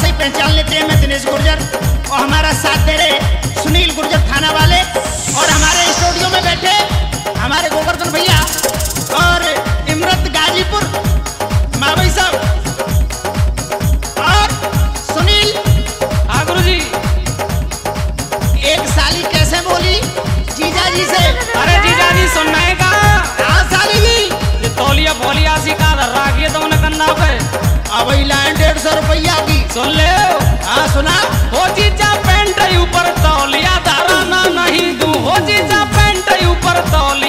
से पहचान लेते हैं मैं दिनेश गुर्जर और हमारा साथ दे रहे सुनील गुर्जर थाना वाले और हमारे स्टूडियो में बैठे हमारे गोवर्धन भैया और इमरत गाजीपुर मावई साहब और सुनील। हाँ गुरु जी एक साली कैसे बोली? जीजा जी से। अरे जीजा जी सुनना है का हाँ, साली जी। ये तौलिया बोलिया सी का रागिए तो उन्हें करना पे अब डेढ़ सौ रुपया की सुन ले। हाँ सुना। हो जीजा पेंट ऊपर तौलिया तो दारा ना, नहीं दू। हो जीजा पेंट ऊपर तौलिया तो